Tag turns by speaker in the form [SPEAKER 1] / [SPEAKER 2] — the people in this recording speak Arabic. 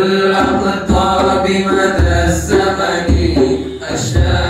[SPEAKER 1] الأقطار بمدى الزمن أشار